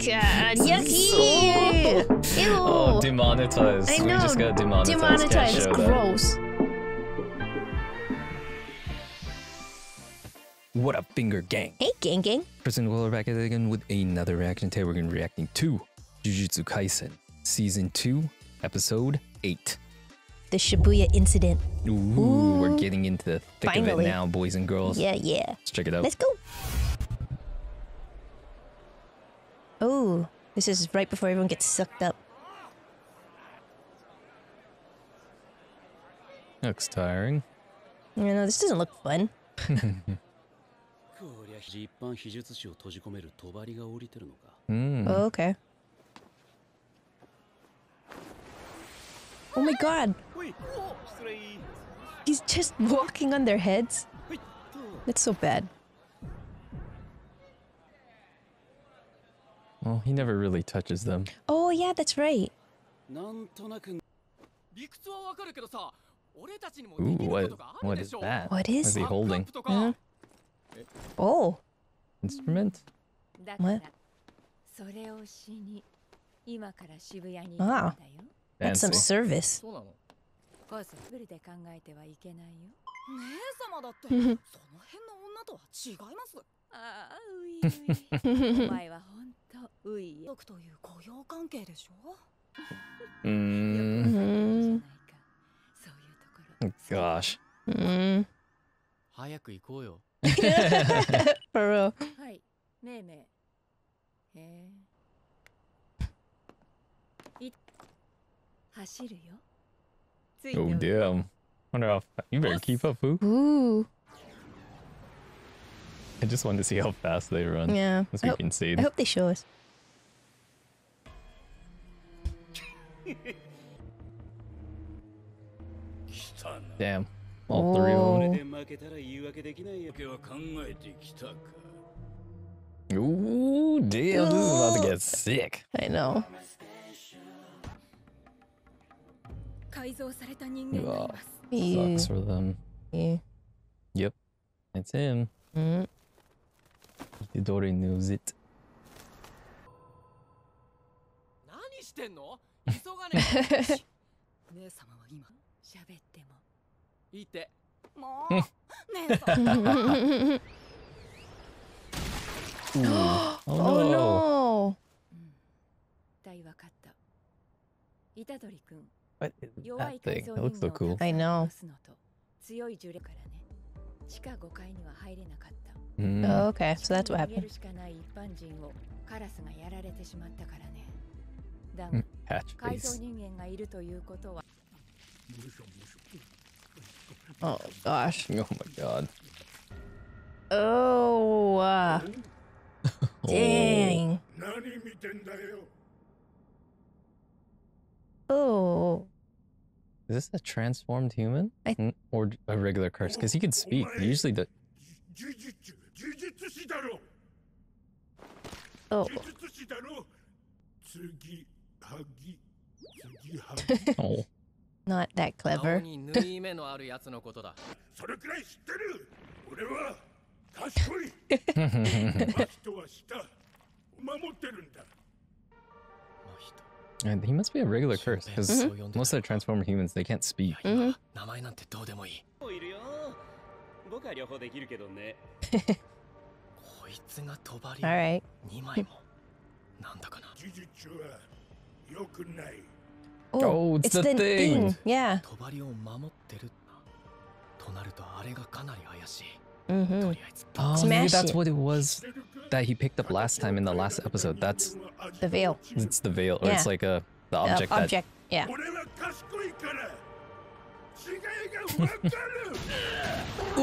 God, yucky! Ew! Oh, demonetized. I We just got demonetized. Demonetized. It's show that. gross. What up, finger gang? Hey, gang gang. President Weller back at it again with another reaction. Today we're going to be reacting to Jujutsu Kaisen Season 2, Episode 8. The Shibuya incident. Ooh, Ooh. we're getting into the thick of it now, boys and girls. Yeah, yeah. Let's check it out. Let's go. Oh, this is right before everyone gets sucked up. Looks tiring. You know, this doesn't look fun. こりゃ一般秘術師を閉じ込める帳が降りてるのか Hmm. Oh, okay. Oh my god, ほい失礼 he's just walking on their heads. ほいっと That's so bad. Well, he never really touches them. Oh, yeah, that's right. なんとなく理屈はわかるけどさ俺たちにも Ooh, できるこ what, とがある what で is しょ that? What What is? is he バックアッ holding? プとか Mhm. Oh, Instrument? だか What? らそれをしに今から渋谷に行くんだ Ah. よ that's some Fancy. service. そうなのこそフルで考えてはいけないよ姉様だってその辺の女とは違います ああういう。いお前はほんとういよ族という雇用関係でしょ Mm. よくわ。かるじゃないかそういうところ Gosh. Mm. 早く行こうよ For real. はいめいめいへえい走るよついてお Oh, いで damn. Wonder how. You better keep up, Fu. Ooh. I just wanted to see how fast they run. Yeah. As we can see. I hope they show us. Damn. All three of them. Ooh, damn, this is about to get sick. I know. Oh, sucks for them. Yeah. Yep. It's him. Mm -hmm. Itadori knows it. 何してんの急がねえ姉様は今喋ってもいいってもう姉様 Ooh. oh, oh no. no. 大わかった虎杖君 What is 弱 that い改 thing? 造 That 人 looks so 間を cool. たくさ I ん know. 殺すのと強い呪霊からね地下5階には入れなかった Oh, mm. Oh, okay. So that's what happened. Mm, hatch. Oh gosh. Oh my god. Oh. Uh, oh. dang. Oh. Is this a transformed human? or a regular curse? Because he could speak. Usually the. Oh. oh. Not that clever. and he must be a regular curse, because mm -hmm. most of the Transformer humans, they can't speak. Mm -hmm. いいもういるよ僕は両方できるけどねこいつが帳 All right. 2枚もなんだかな呪術は良くない Oh, it's the thing. Yeah. 帳を守ってるとなるとあれがかなり怪しい Mm-hmm. とりあえず Oh, maybe Smash that's it. what it was that he picked up last time in the last episode. That's The veil. it's the veil, or it's Yeah. like a the Uh, object that. object. Yeah. 俺は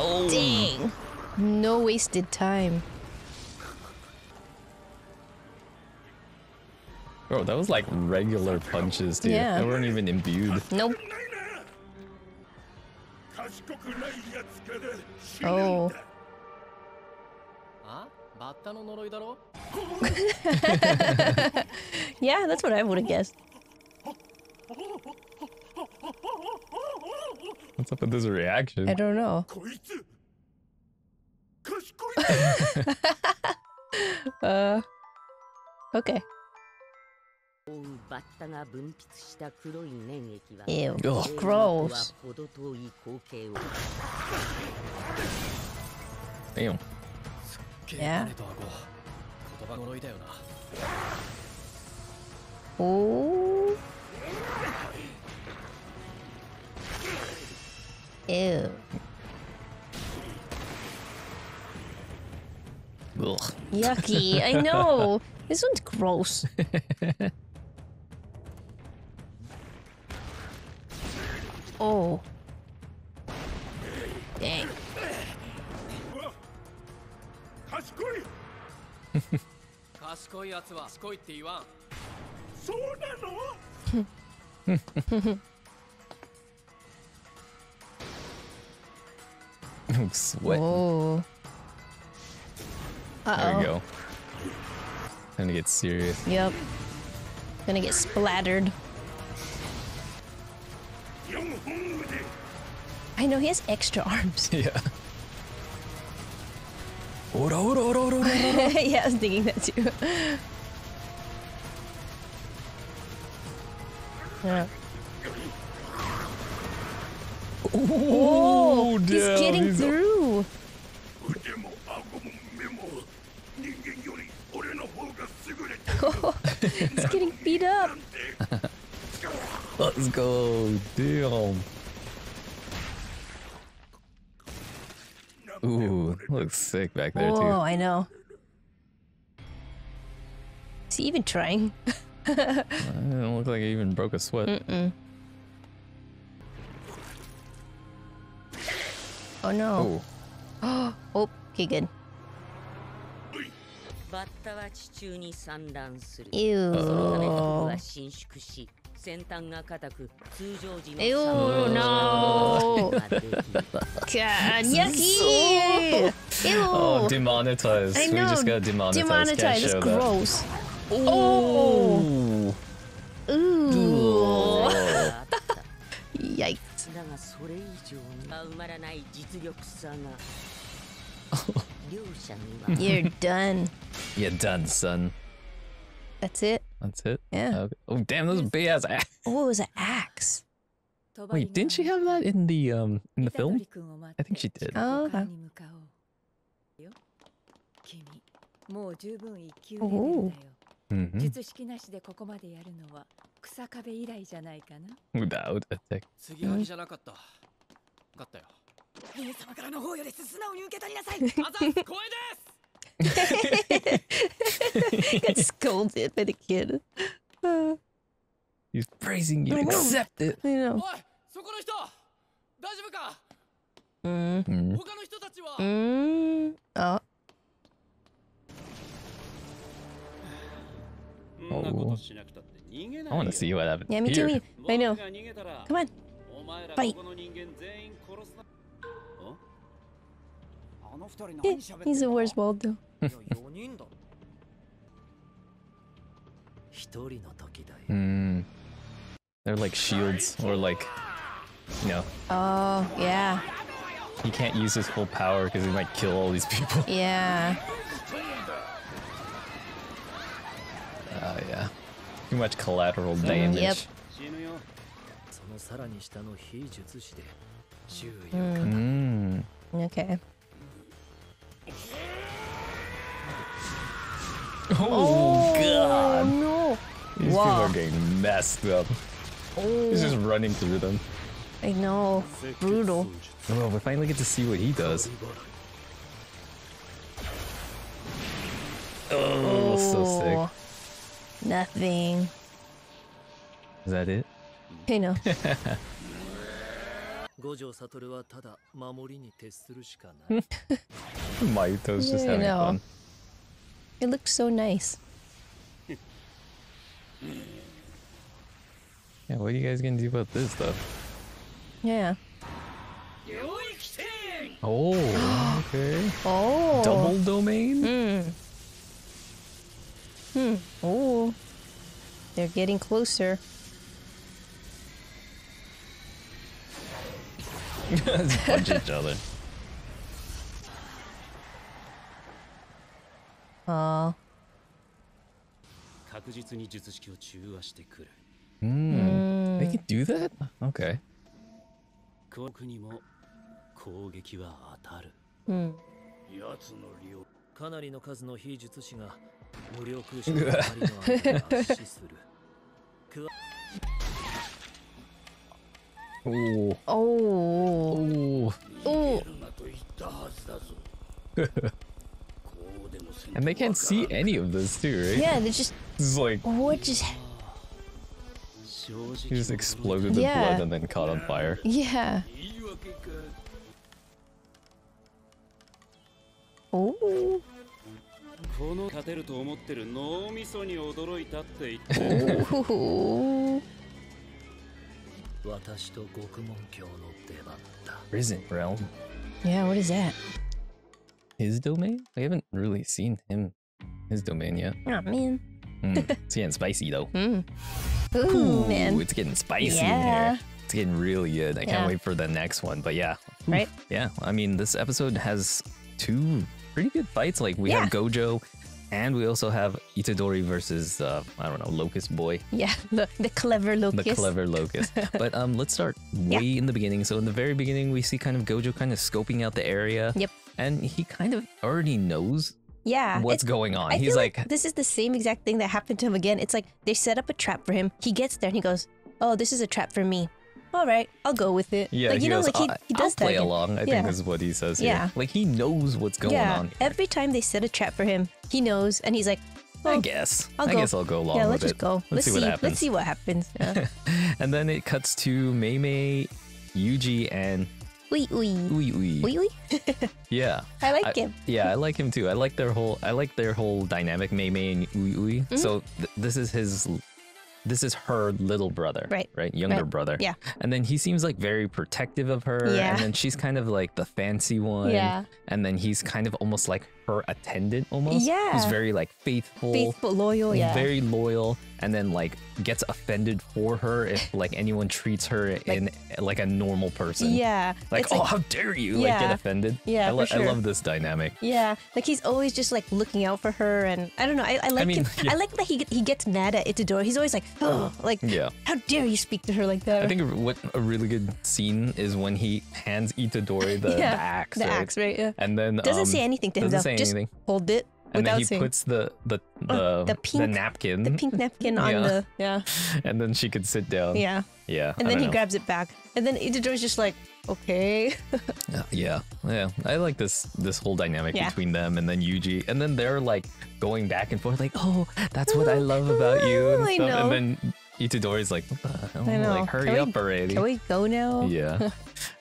Oh. Dang. No wasted time. Bro, that was like regular punches, dude. Yeah. They weren't even imbued. Nope. Oh. yeah, that's what I would have guessed. What's up with this reaction? I don't know. uh, okay. Ew, Ugh. gross. Damn. Yeah. Oh. Ew. Ugh. Yucky. I know. This one's gross. oh. Dang. I'm sweating. Oh. Uh -oh. There we go. Time to get serious. Yep. Gonna get splattered. I know he has extra arms. Yeah. yeah, I was thinking that too. yeah. Oh, oh he's damn, getting he's through. he's getting beat up. Let's go. Damn. Ooh, looks sick back there Whoa, too. Oh, I know. Is he even trying? it doesn't look like he even broke a sweat. Mm -mm. Oh no. Oh. oh, okay, good. Ew. Oh. Ew, no. God, yucky. Ew. Oh, demonetize. I know. We just got demonetized. Demonetize. It's gross. That. Ooh. Ooh. Ooh. Yikes. だがそれ以上には埋まらない実力差が両者には You're done. You're done, son. That's it. That's it. Yeah. Okay. Oh, damn, those big ass. ass. Oh, it was an axe. Wait, didn't she have that in the um in the film? I think she did. Oh, okay. に 向かおうよ君もう十分一級レベルだおおよ Mm-hmm. 術式なしでここまでやるのは草壁以来じゃないかな Without attack. 継ぎはぎじゃなかった分かったよ姫様からの方より素直に受け取りなさいあざっす光栄です Got scolded by the kid. Uh, He's praising you. Accept it. I know. おいそこの人大丈夫か？Mm. Mm. 他の人たちは？Mm. Oh. そんな I want to see what happens. Yeah, me too. I know. Come on. Fight. Yeah, he's the worst Waldo. mm. They're like shields or like, you know. Oh, yeah. He can't use his full power because he might kill all these people. Yeah. Too much collateral damage. Yep. Mm. Okay. Oh, oh god! No. These wow. people are getting messed up. Oh. He's just running through them. I know. Brutal. Oh, we finally get to see what he does. Oh, oh. so sick. Oh. Nothing. Is that it? Hey, no. 五条悟はただ守りに徹するしかない。Mahito's just yeah, having fun. It looks so nice. yeah, what are you guys gonna do about this stuff? Yeah. Oh, okay. oh. Double domain? Mm. Hmm. Oh. They're getting closer. punch each other. Aw. Mm. Mm. They can do that? Okay. Mm. にも攻撃は当たるうん。奴の利用かなりの数の非術師が無料空襲のあまりの雨を圧死する Oh. おお。 Oh. お出るなと言ったはずだぞこうでもせんと And they can't see わからん any of this too, right? Yeah, they're just This is like what just 正直 he just exploded with Yeah. blood and then caught on fire. yeah. 言い訳か Oh. この勝てると思ってる脳みそに驚いたって言って Oh. 私と獄門教の出番だ Prison realm. Yeah, what is that? His domain? I haven't really seen him. His domain yet. Oh man. Mm. it's getting spicy though. Mm. Ooh, man. it's getting spicy in Yeah. here. It's getting really good. I Yeah. can't wait for the next one. But yeah. Oof. Right? Yeah. I mean, this episode has two pretty good fights. Like we have Gojo and we also have Itadori versus uh, I don't know, Locust Boy. Yeah, the, the clever locust. The clever locust. but um let's start way in the beginning. So in the very beginning we see kind of Gojo kind of scoping out the area. Yep. And he kind of already knows Yeah. what's going on. I He's feel like, this is the same exact thing that happened to him again. It's like they set up a trap for him. He gets there and he goes, "Oh, this is a trap for me. All right, I'll go with it." yeah, like he you know, goes, like he, "I- he I'll does that. play again. along. I Yeah. think is what he says Yeah. here. Like he knows what's going yeah. on. Every time they set a trap for him, he knows, and he's like, I "Oh, guess. I'll I go. guess I'll go along yeah, with let's just it. go. Let's, see, what happens. Let's see what happens." Yeah. and then it cuts to Mei Mei, Yuji, and. Ui Ui. Wee wee. Yeah. I like I- him. Yeah, I like him too. I like their whole I like their whole dynamic, Mei Mei and Ui Ui. Mm-hmm. So th- this is his this is her little brother. Right. Right? Younger Right. brother. Yeah. And then he seems like very protective of her. Yeah. And then she's kind of like the fancy one. Yeah. And then he's kind of almost like her attendant almost. Yeah. Who's very like faithful. Faithful, loyal. Yeah. Very loyal. And then like gets offended for her if like anyone treats her in like a normal person. yeah. Like, oh, how dare you? Like, get offended. Yeah, I, lo- I love this dynamic. Yeah, like he's always just like looking out for her, and I don't know. I, I like mean, him. yeah. I like that he he gets mad at Itadori. He's always like, oh, like, Yeah. how dare you speak to her like that? I think what a really good scene is when he hands Itadori the, yeah, the axe. the right? axe, right? Yeah. And then Doesn't um, say anything to doesn't himself. say just anything. hold it and then he saying. puts the the the, Uh, the pink- napkin, the pink napkin on Yeah. the yeah, and then she could sit down. yeah, yeah. and I then he know. grabs it back, and then Itadori's just like, okay, Uh, yeah, yeah. I like this this whole dynamic Yeah. between them and then Yuji, and then they're like going back and forth, like, oh, that's what I love about you, and I know. And then Itadori's like, what the hell? I know. Like, hurry Can we- up already. can we go now? Yeah.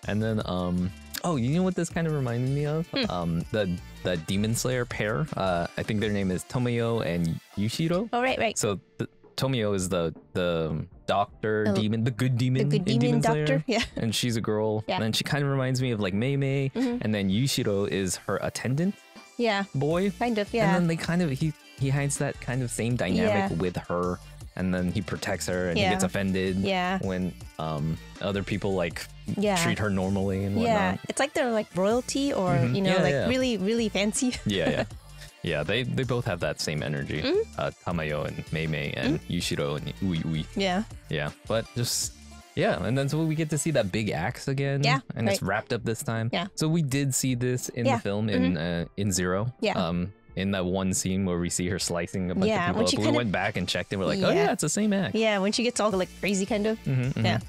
and then um oh, you know what this kind of reminded me of? Hmm. Um the the Demon Slayer pair. Uh I think their name is Tamayo and Yushiro. Oh right, right. So the, Tamayo is the the doctor Oh, demon, the good demon, The demon, good in demon Slayer. doctor. Yeah. And she's a girl. Yeah. And she kind of reminds me of like Mei Mei. Mhm. And then Yushiro is her attendant Yeah, boy. kind of. Yeah, and then they kind of he he hides that kind of same dynamic Yeah. with her. And then he protects her and he gets offended Yeah. when um other people like Yeah. treat her normally and whatnot. yeah, it's like they're like royalty or Mhm. you know Yeah, like yeah. really really fancy. Yeah, yeah. Yeah, they, they both have that same energy. Mm-hmm. Uh, Tamayo and Mei Mei and Yushiro and Ui Ui. yeah. Yeah, but just yeah, and then so we get to see that big axe again. Yeah, and it's wrapped up this time. Yeah. So we did see this in Yeah, the film in uh, in Zero. Yeah. Um, in that one scene where we see her slicing a bunch Yeah, of people up, we went back and checked and we're like, oh Yeah. yeah, it's the same act. Yeah, when she gets all like crazy kind of. Mhm, mhm. Yeah.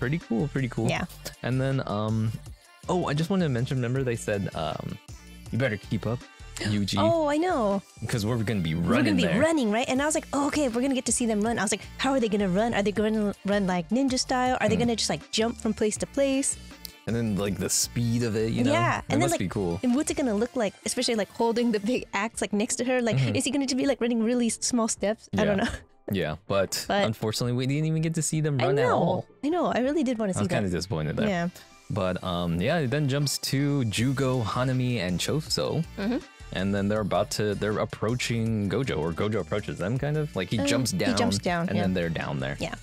Pretty cool. Pretty cool. Yeah. And then um, oh, I just wanted to mention. Remember they said um, you better keep up, Yuji, Oh, I know. because we're gonna be running we're gonna be there. running, right? And I was like, oh, okay, we're gonna get to see them run. I was like, how are they gonna run? Are they gonna run like ninja style? Are they Mm. gonna just like jump from place to place? And then like the speed of it, you know, yeah, it and then must like, be cool. and what's it gonna look like? Especially like holding the big axe like next to her. Like, Mm-hmm. is he gonna be like running really small steps? I don't know. Yeah, but, But- unfortunately, we didn't even get to see them run at all. I know. I really did want to I see was kind that. of disappointed there. Yeah. But um, yeah, it then jumps to Jogo, Hanami, and Choso. Mm-hmm. And then they're about to, they're approaching Gojo, or Gojo approaches them, kind of. Like he Um, jumps he jumps down, And yeah. then they're down there. Yeah.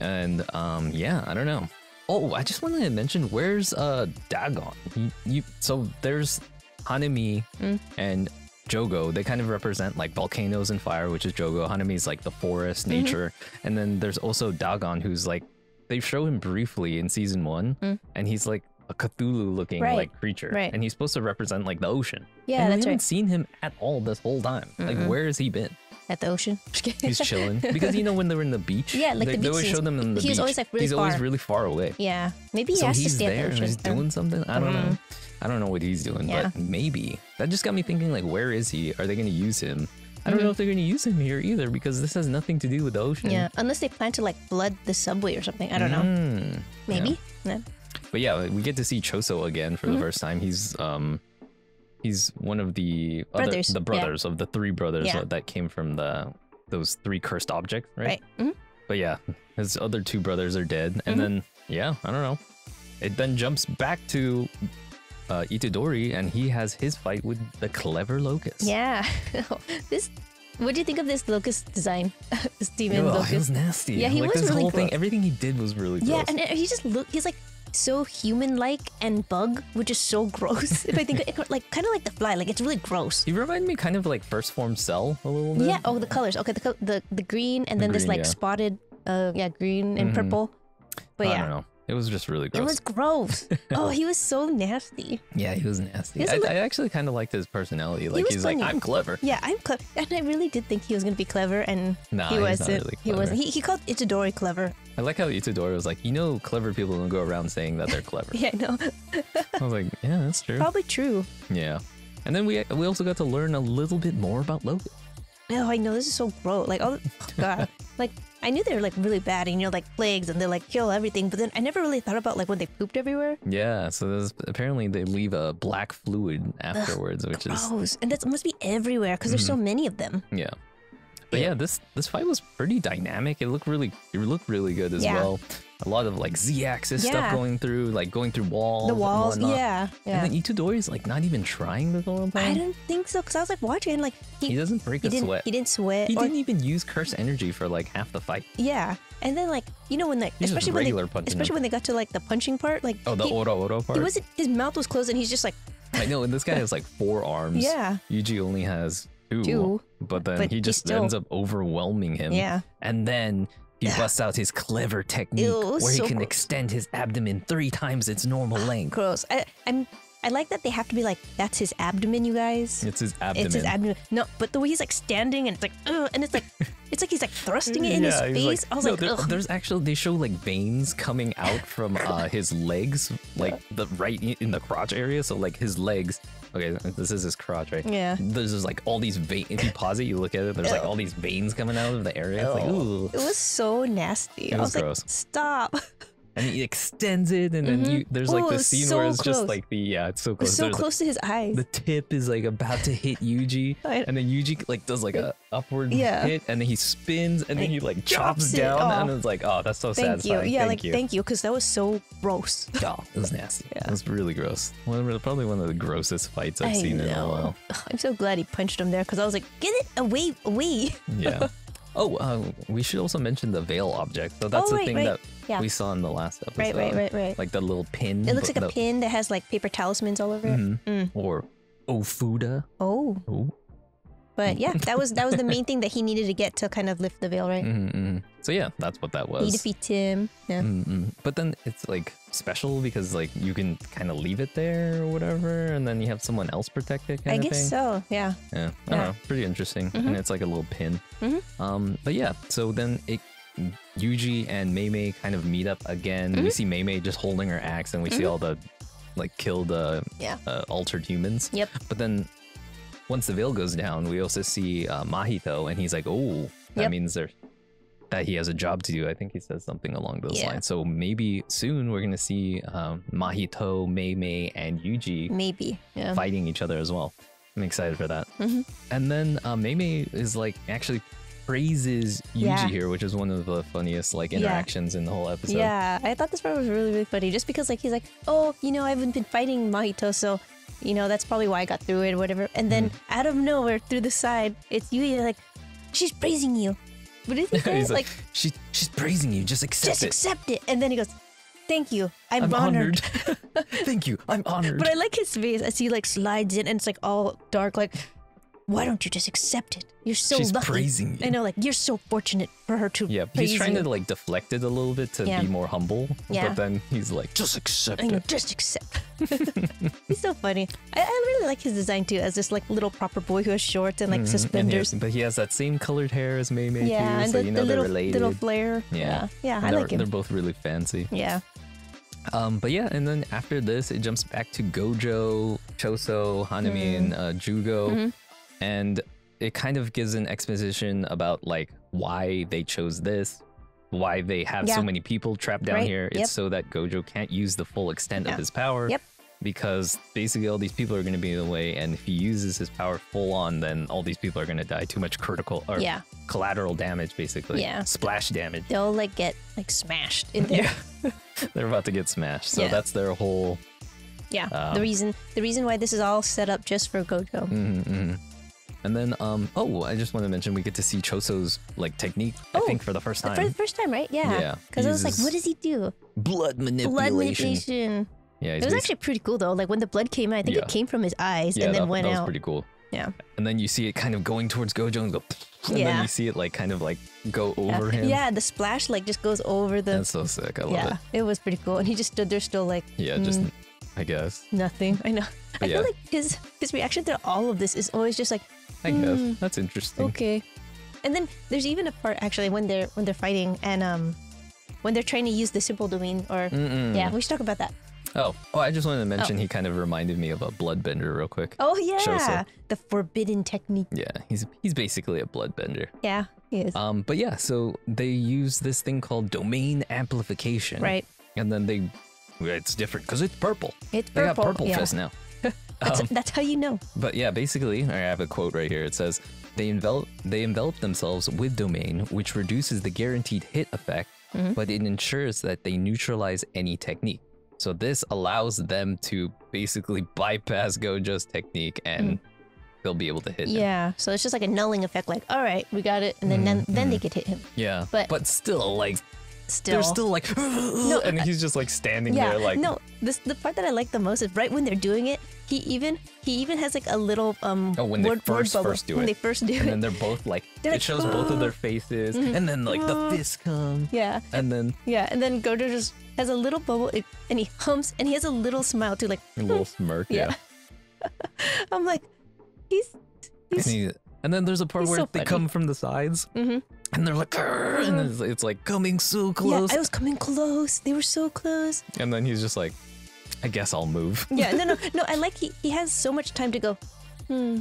And um, yeah, I don't know. Oh, I just wanted to mention, where's uh Dagon? He, you, so there's Hanami Mm. and Jogo, they kind of represent like volcanoes and fire, which is Jogo. Hanami is like the forest, Mm-hmm. nature, and then there's also Dagon, who's like they show him briefly in season one, Mm. and he's like a Cthulhu-looking Right, like creature, right. and he's supposed to represent like the ocean. Yeah, and we haven't right. seen him at all this whole time. Like, Mm-mm. where has he been? At the ocean. He's chilling because you know when they were in the beach. Yeah, like they, the they beach always show them in the he beach. always, like, really he's always really far away. yeah. Maybe he so has to he's stay there at and the he's doing something. I don't know. Mhm. I don't know what he's doing, Yeah. but maybe that just got me thinking. Like, where is he? Are they going to use him? I don't know Mhm. if they're going to use him here either because this has nothing to do with the ocean. Yeah, unless they plan to like flood the subway or something. I don't know. Mm, Maybe. yeah. Yeah. But yeah, we get to see Choso again for the Mhm. first time. He's um, he's one of the other, Brothers, the yeah. brothers of the three brothers Yeah. that- came from the those three cursed objects, right? Right. Mhm. But yeah, his other two brothers are dead, and Mhm. then yeah, I don't know. It then jumps back to uh, Itadori, and he has his fight with the clever locust. Yeah. this. What do you think of this locust design? this demon Ugh, locust. it was nasty. Yeah, he like was this really whole thing, everything he did was really gross. Yeah, and uh, he just look. He's like so human-like and bug, which is so gross. if I think it, like kind of like the fly, like it's really gross. You remind me kind of like first form cell a little bit. Yeah. Oh, the colors. Okay, the the the green and The then this like yeah. spotted. Uh, yeah, green and Mhm. purple. But I yeah, don't know. It was just really gross. it was gross. oh, he was so nasty. Yeah, he was nasty. He was I, I actually kind of liked his personality. Like was he's funny. like, I'm clever. Yeah, I'm clever, and I really did think he was gonna be clever, and Nah, he wasn't. really He wasn't. He, he called Itadori clever. I like how Itadori was like, you know, clever people don't go around saying that they're clever. Yeah, I know. I was like, yeah, that's true. Probably true. Yeah. And then we we also got to learn a little bit more about Loki. Oh, I know this is so gross. Like, oh god. like, I knew they were like really bad, and you know, like plagues, and they like kill everything. But then I never really thought about like when they pooped everywhere. Yeah, so there's apparently they leave a black fluid afterwards, which is Gross, and that must be everywhere because there's so mm-hmm. many of them. yeah. But yeah, this this fight was pretty dynamic. It looked really it looked really good as Yeah. well. A lot of like Z-axis stuff going through, like going through walls. The walls, whatnot. yeah, yeah. And then Itadori's like not even trying the whole time. I didn't think so because I was like watching, and like he, He doesn't break he a sweat. he didn't sweat. He or, didn't even use curse energy for like half the fight. Yeah, and then like you know when the He's especially when they especially him. when they got to like the punching part, like Oh, the he, oro oro part. It wasn't his mouth was closed and he's just like I know, and this guy has like four arms. Yeah. Yuji only has two. Two. But then But he he just still- ends up overwhelming him. Yeah. And then he busts out his clever technique Ew, where he can gross. extend his abdomen three times its normal length. gross. I, I'm I like that they have to be like that's his abdomen, you guys. It's his abdomen. It's his abdomen. No, but the way he's like standing and it's like, ugh, and it's like, it's like he's like thrusting it in Yeah, his face. I was no, like, there- there's actually they show like veins coming out from uh, his legs, like the right in the crotch area. So like his legs. Okay, this is his crotch, right? Yeah. There's just like all these veins. If you pause it, you look at it. There's like all these veins coming out of the area. It's like ooh. It was so nasty. It I was was gross. like, stop. and he extends it, and then you, mm-hmm. there's like the scene so where it's just like the yeah, it's so close. was so There's- close to his eyes. The tip is like about to hit Yuji, and then Yuji like does like a upward Yeah. hit, and then he spins, and then he like chops it. down, Oh. and it's like, oh, that's so sad. thank you. Yeah, thank like you. thank you, because that was so gross. Oh, it was nasty. Yeah. It was really gross. One of, probably one of the grossest fights I've I seen know. in a while. I'm so glad he punched him there because I was like, get it away, away. Yeah. Oh, uh, we should also mention the veil object. So that's Oh, the thing right. that Yeah. we saw in the last episode. Right, right, right, right. Like the little pin. It looks like a pin that has like paper talismans all over it. Mhm. Mm. Or Ofuda. Oh, Oh. but yeah, that was that was the main thing that he needed to get to kind of lift the veil, right? Mm-hmm, So yeah, that's what that was. He defeats him. Yeah. Mm-mm. But then it's like special because like you can kind of leave it there or whatever, and then you have someone else protect it. Kind I of guess thing. so. Yeah. Yeah, I Yeah. don't know. Pretty interesting, and Mhm. it's like a little pin. Mhm. Um, but yeah, so then it. Yuji and Mei Mei kind of meet up again. Mm-hmm. We see Mei Mei just holding her axe, and we see all the like killed uh, Yeah. uh, altered humans. Yep. But then once the veil goes down, we also see uh, Mahito, and he's like, "Oh, that Yep. means there that he has a job to do." I think he says something along those Yeah. lines. So maybe soon we're gonna see um, Mahito, Mei Mei, and Yuji Maybe. Yeah. fighting each other as well. I'm excited for that. Mhm. And then uh, Mei Mei is like actually praises Yuji Yeah. here, which is one of the funniest like Yeah. interactions in the whole episode. Yeah, I thought this part was really, really funny. Just because, like, he's like, "Oh, you know, I haven't been fighting Mahito, so, you know, that's probably why I got through it, or whatever." And then Mm-hmm. out of nowhere, through the side, it's you. You're like, "She's praising you." What did he say? He's like, like, she, she's praising you. Just accept just it. accept it. And then he goes, "Thank you. I'm, I'm honored." honored. Thank you. I'm honored. But I like his face as he like slides in, and it's like all dark, like. Why don't you just accept it? You're so She's lucky. praising you. I know, like you're so fortunate for her to Yeah, he's trying you. to like deflect it a little bit to Yeah. be more humble. Yeah. But then he's like, just accept I know, it. just accept. He's so funny. I, I really like his design too, as this like little proper boy who has shorts and like Mhm, and he has- but he has that same colored hair as Mei Mei yeah, too, and so the, you the know little they're related. little flare. Yeah. yeah, yeah I like him. They're both really fancy. Yeah, Um, but yeah, and then after this, it jumps back to Gojo, Choso, Hanami, and uh, Jogo, Mhm. And it kind of gives an exposition about like why they chose this, why they have Yeah. so many people trapped down Right, here. It's yep. so that Gojo can't use the full extent Yeah. of his power. Yep. Because basically all these people are going to be in the way, and if he uses his power full on, then all these people are going to die. Too much critical or yeah. collateral damage, basically. Yeah. Splash damage. They'll like get like smashed in there. They're about to get smashed. So that's their whole Yeah, Um, the reason the reason why this is all set up just for Gojo. hmm hmm And then, um, oh, I just want to mention we get to see Choso's like technique. I Oh, think for the first time, For the first time, right? Yeah. Yeah, Because I was like, what does he do? blood manipulation. Blood manipulation. Yeah, he's It was actually pretty cool though. Like when the blood came out, I think Yeah. it came from his eyes yeah, and then that, went that was out. pretty cool. Yeah. And then you see it kind of going towards Gojo and go, and then you see it like kind of like go Yeah. over him. Yeah, the splash like just goes over the. that's so sick. I love yeah, it. it was pretty cool, and he just stood there still like Yeah, just mm, I guess. nothing. I know. But I yeah. feel like his his reaction to all of this is always just like I guess Mm. that's interesting. okay. And then there's even a part actually when they're when they're fighting and um when they're trying to use the simple domain or Mm-mm. yeah, we should talk about that. Oh, oh, I just wanted to mention he kind of reminded me of a bloodbender real quick. Oh yeah, Choso. the forbidden technique. Yeah, he's he's basically a bloodbender. Yeah, he is. Um, but yeah, so they use this thing called domain amplification. Right. And then they, it's different because it's purple. It's They got purple. purple yeah. fist now. That's, Um, that's how you know. But yeah, basically, I have a quote right here. It says, "They envelop they envelop themselves with domain, which reduces the guaranteed hit effect, Mm-hmm. but it ensures that they neutralize any technique. So this allows them to basically bypass Gojo's technique, and they'll be able to hit him. Mm. Yeah, so it's just like a nulling effect. Like, all right, we got it, and then then, then they could hit him. Yeah, But- but still, like Still, they're still like, and he's just like standing yeah. there, like, no, this the part that I like the most is right when they're doing it. He even he even has like a little um. Oh, when they word, first- word bubble. first do when it. they first do and it. And then they're both like, They're it like, shows both of their faces, and then like the fists come, yeah, and then yeah, and then Gojo just has a little bubble, it, and he humps, and he has a little smile too. Like a little smirk, Yeah. yeah. I'm like, he's And, he's he- and then there's a part where so they funny. come from the sides, Mhm. and they're like, and it's, it's like coming so close, yeah. I was coming close. They were so close. and then he's just like, I guess I'll move. Yeah, no, no, no. I like he he has so much time to go. Hmm.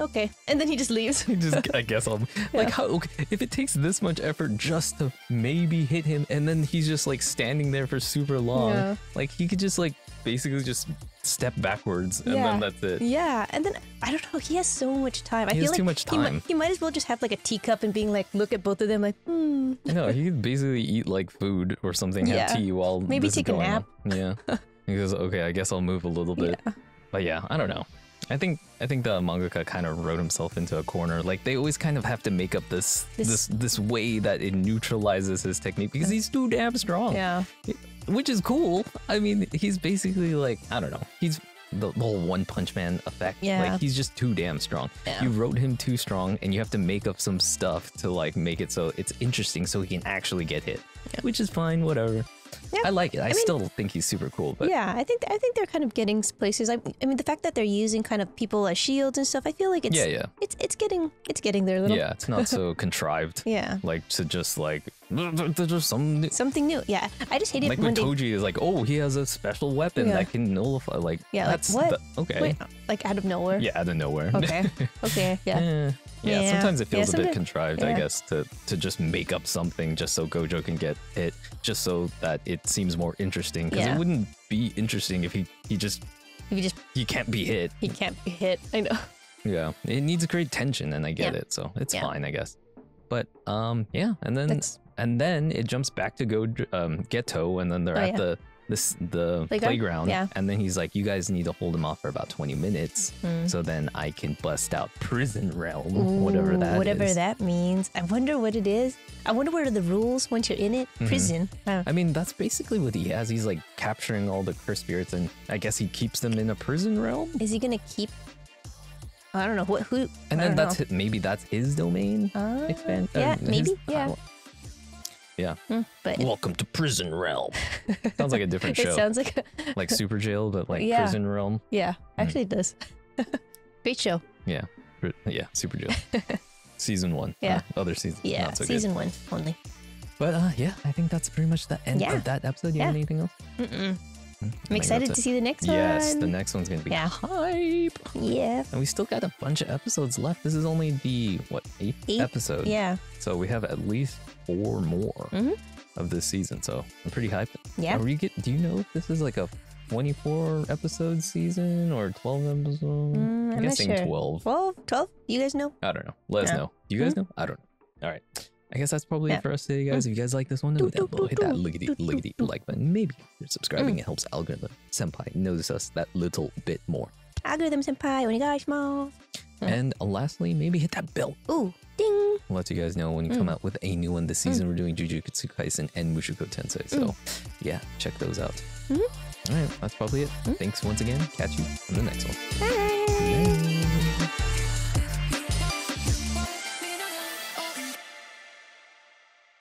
Okay, and then he just leaves. He just, I guess I'll like how okay, if it takes this much effort just to maybe hit him, and then he's just like standing there for super long, Yeah. like he could just like basically just step backwards, and Yeah. then that's it. Yeah, and then I don't know. He has so much time. I He feel has like too much He, might, time. he might as well just have like a teacup and being like, look at both of them, like, hmm. No, he could basically eat like food or something, have tea while Maybe take a nap. on. Yeah. He goes, okay, I guess I'll move a little bit. Yeah. But yeah, I don't know. I think I think the mangaka kind of wrote himself into a corner. Like they always kind of have to make up this this This- this, way that it neutralizes his technique because he's too damn strong. Yeah. Which is cool. I mean, he's basically like I don't know. He's the, the whole One Punch Man effect. Yeah. Like he's just too damn strong. Yeah. You wrote him too strong, and you have to make up some stuff to like make it so it's interesting, so he can actually get hit. Which is fine. Whatever. Yeah. I like it. I, mean- still think he's super cool. But yeah, I think I think they're kind of getting places. I, I mean, the fact that they're using kind of people as shields and stuff, I feel like it's yeah, yeah, it's it's getting it's getting there a little. yeah. It's not so contrived. Yeah. Like to just like there's just some. Something new. Yeah, I just hate it Like when when they is like, oh, he has a special weapon Yeah. that can nullify. Like, Yeah, like, that's what? the- okay. wait, like out of nowhere. Yeah, out of nowhere. Okay. Okay. Yeah. Yeah, Yeah. sometimes it Yeah, feels a bit contrived, I guess, to to just make up something just so Gojo can get hit, just so that it seems more interesting. Because Yeah. it wouldn't be interesting if he he just If you just he can't be hit. he can't be hit. I know. Yeah, it needs to create tension, and I get Yeah. it, so it's Yeah. fine, I guess. But um, yeah, and then That's- and then it jumps back to go um Geto, and then they're Oh, at yeah. the this the Playground? playground, Yeah. and then he's like, "You guys need to hold him off for about twenty minutes, Mm. so then I can bust out prison realm, whatever that whatever is." that means. I wonder what it is. I wonder what are the rules once you're in it. Mm-hmm. Prison. Uh, I mean, that's basically what he has. He's like capturing all the cursed spirits, and I guess he keeps them in a prison realm. is he gonna keep? I don't know what who. And then that's know. maybe that's his domain. Uh, expand. uh, yeah, his- maybe. Yeah. Yeah. Hmm, but Welcome to Prison Realm. Sounds like a different show. it sounds like a, like Super Jail, but like Yeah. Prison Realm. yeah. Actually, it does. Great show. Yeah. Yeah, Super Jail. season one. Yeah. Uh, other season. Yeah, Not so season good. one only. But uh, yeah, I think that's pretty much the end Yeah. of that episode. You have Yeah. anything else? Mm-mm. Hmm, I I'm excited that's to see the next one. Yes, the next one's gonna be Yeah. hype. Yeah. And we still got a bunch of episodes left. This is only the what eighth Eighth? episode. Yeah. So we have at least four more Mhm. of this season. So I'm pretty hyped. Yeah. Are we get? Do you know if this is like a 24 episode season or 12 episodes? Mm, I'm guessing sure. 12. 12? 12? You guys know? I don't know. Let us know. Do you guys know? I don't know. All right. I guess that's probably Yeah. it for us today, guys. If you guys like this one, Do, hit that, do, hit that do, lickety do, do, lickety like button. Maybe you're subscribing, Mm. it helps algorithm senpai notice us that little bit more. Algorithm senpai, onegaishimasu. Mm. And lastly, maybe hit that bell. Ooh, ding. We'll let you guys know when you come Mm. out with a new one this season. We're doing Jujutsu Kaisen and Mushoku Tensei. So, yeah, check those out. Mhm. All right, that's probably it. Mm. Thanks once again. Catch you in the next one. Bye. Bye.